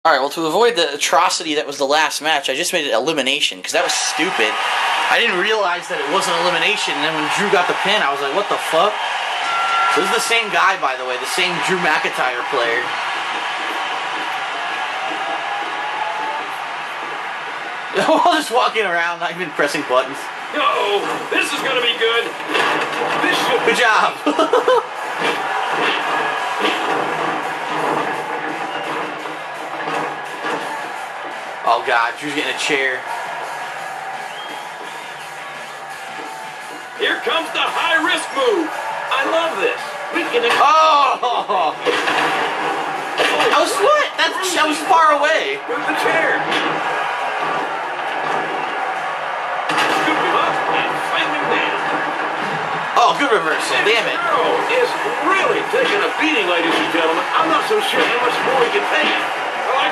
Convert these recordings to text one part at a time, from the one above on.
All right, well, to avoid the atrocity that was the last match, I just made it elimination because that was stupid. I didn't realize that it wasn't elimination, and then when Drew got the pin, I was like, what the fuck? So this is the same guy, by the way, the same Drew McIntyre player. While just walking around, not even pressing buttons. Uh-oh, this is gonna be good. This should Good job. oh god, Drew's getting a chair. Here comes the high risk move. I love this. We can. Oh! oh. I was what? That's I was far away. With the chair. Scoop him up and slam him down. Oh, good reversal. Damn it. Is really taking a beating, ladies and gentlemen. I'm not so sure how much more he can take.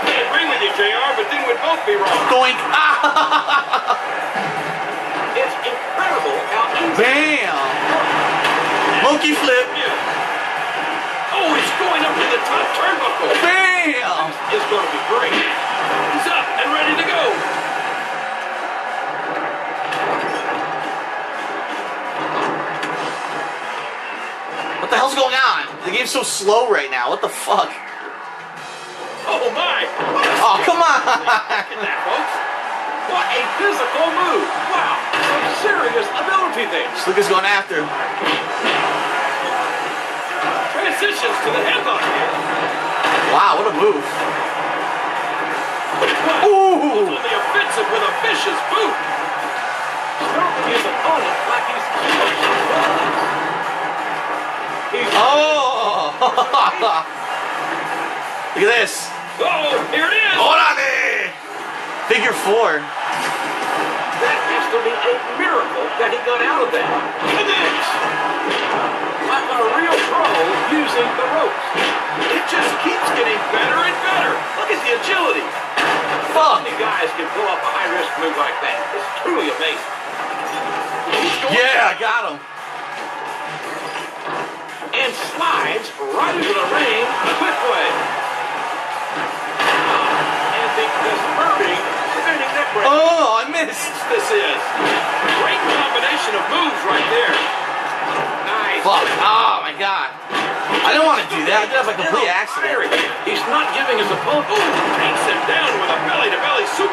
Can't agree with you, JR, but then we'd both be wrong. Doink. Ah! It's incredible how easy Bam! Monkey flip. Oh, he's going up to the top turnbuckle. Bam! It's going to be great. He's up and ready to go. What the hell's going on? The game's so slow right now. What the fuck? Oh my! Oh, come on! Look at that, folks. What a physical move. Wow, some serious ability there. Lucas going after. Transitions to the headlock here. Wow, what a move. Ooh. On the offensive with a vicious boot. Stroking his opponent like he's He's Oh! Look at this. Oh, here it is. Orale! Figure four. That has to be a miracle that he got out of that. Connects. Like a real pro using the ropes. It just keeps getting better and better. Look at the agility. How Fuck. many guys can pull off a high-risk move like that? It's truly amazing. Yeah, I got him. and slides right into the ring the quick way. Missed. This is great combination of moves right there. Nice. Fuck. Oh my god. I didn't want to do that. I did that by complete accident. He's not giving his opponent. Ooh, takes him down with a belly-to-belly suplex. Totally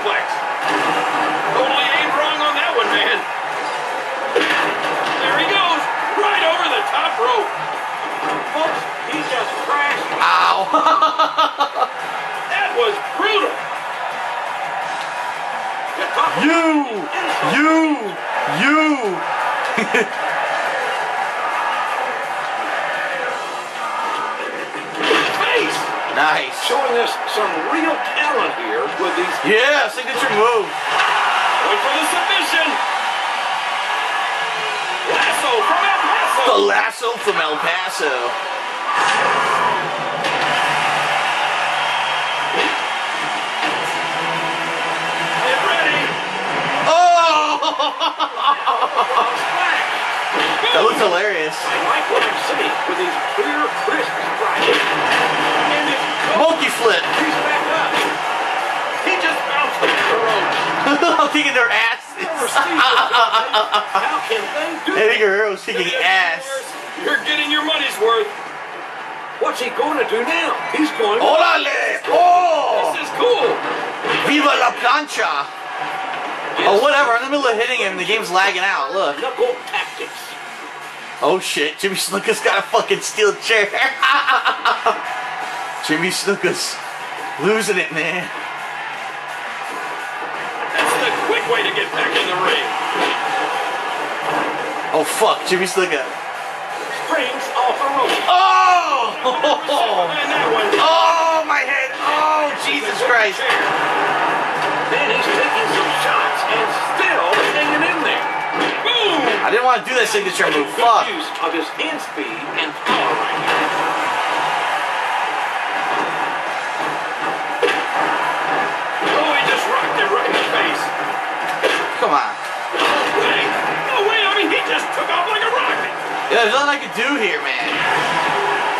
you! You! You! face. nice. Showing us some real talent here with these. Yeah, signature move. Going for the submission. Lasso from El Paso. The lasso from El Paso. Get ready. Oh! Splash. That looks hilarious. I like what I'm seeing with these clear, crisp it's Monkey flip. He's back up. He just bounced off the rope. kicking their asses. seen. How can they do Eddie that? Guerrero's kicking ass. You're getting your money's worth. What's he going to do now? He's going. Orale! Oh! This is cool. Viva la plancha! Oh, whatever. I'm in the middle of hitting him. The game's lagging out. Look. Knuckle tactics. Oh shit. Jimmy Snuka's got a fucking steel chair. Jimmy Snuka's losing it, man. That's the quick way to get back in the ring. Oh fuck. Jimmy Snuka. Springs off the rope. Oh! oh one. Oh, my head. Oh, Jesus Christ. Then he's taking some shots and still hanging in there. Boom! I didn't want to do that signature move. Good Fuck. use of his hand speed and power right here. Oh, he just rocked him right in the face. Come on. No way. No way. I mean, he just took off like a rocket. Yeah, there's nothing I can do here, man.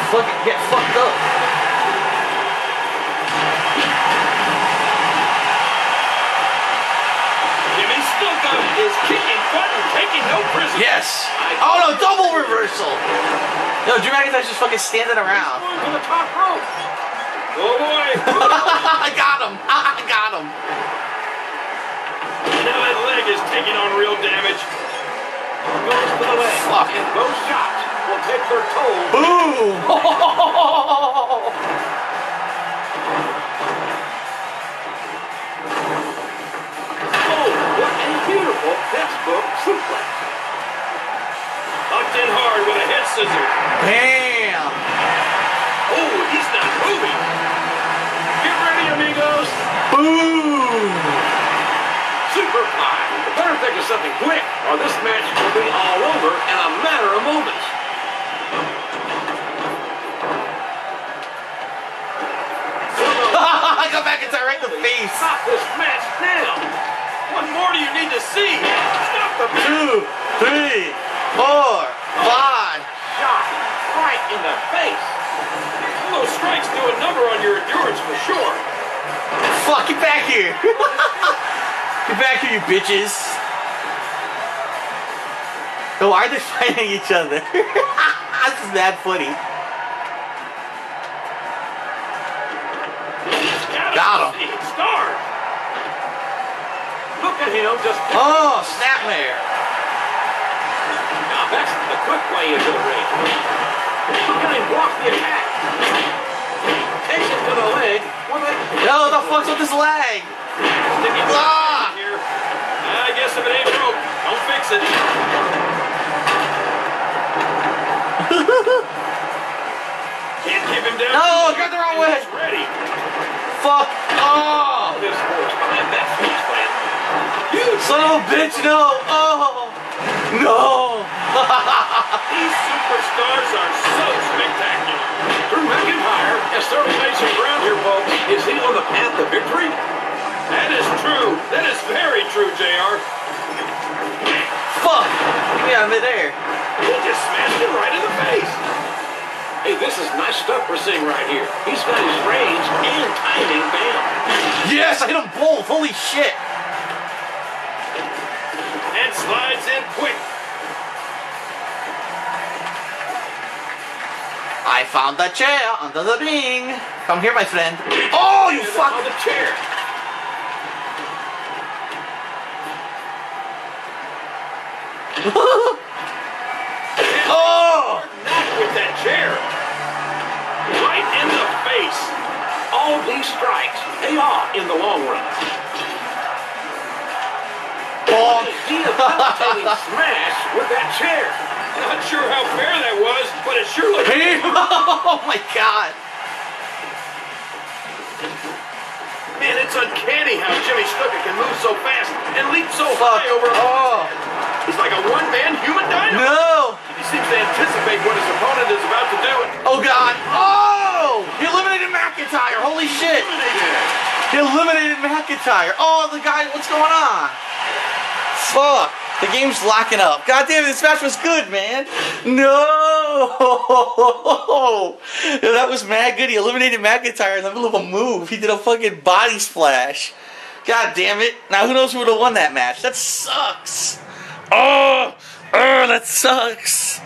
Fucking get fucked up. Reversal. No, Drew McIntyre's just fucking standing around. Going to the top rope. Oh boy. I got him. I got him. now that leg is taking on real damage. Goes to the leg. Fuck. And those shots will take their toll. Boom. Oh, what a beautiful textbook suplex. Tucked in hard with a head scissor. Bam. Oh, he's not moving. Get ready, amigos. Boom. Super pie. Better think of something quick, or this match will be all over in a matter of moments. I got McIntyre right in the face. Stop this match now. What more do you need to see? Stop the match. Two, three, four, five. Shot right in the face. Those strikes do a number on your endurance for sure. Fuck, get back here. get back here, you bitches. So why are they fighting each other? this is mad funny. Got him. Star. Look at him just. Oh, snapmare. Now that's the quick way into the ring. At the attack. Takes it to the leg with a Yo, the fuck's with this leg? sticky Ah! here. I guess if it ain't broke, don't fix it. Can't keep him down. No, got the wrong way. Ready. Fuck. Oh. This force behind that face plant. Son of a bitch, no. Oh. No. These superstars are so spectacular. Drew McIntyre certainly made some ground here, folks. Is he on the path to victory? That is true. That is very true, JR. Fuck. Yeah, midair. He just smashed him right in the face. Hey, this is nice stuff we're seeing right here. He's got his range and timing down. Yes, I hit them both. Holy shit. And slides in quick. I found the chair under the ring. Come here, my friend. Oh, you On fuck. the chair. oh. Not with that chair. Right in the face. All these strikes pay off in the long run. Debilitating smash with that chair. Not sure how fair that was, but it sure looked. Hey. Oh my god. Man, it's uncanny how Jimmy Snuka can move so fast and leap so Fuck. high over. Oh. He's like a one-man human dynamo. No. He seems to anticipate what his opponent is about to do. Oh god. Oh. He eliminated McIntyre. Holy shit. eliminate him. He eliminated McIntyre. Oh, the guy. What's going on? Fuck. The game's locking up. God damn it, this match was good, man. No. That was mad good. He eliminated McIntyre in the middle of a move. He did a fucking body splash. God damn it. Now who knows who would have won that match? That sucks. Oh, oh that sucks.